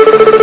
you